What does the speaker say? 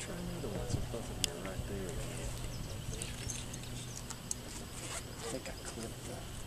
try another one. So both of them are right there. I think I clipped the...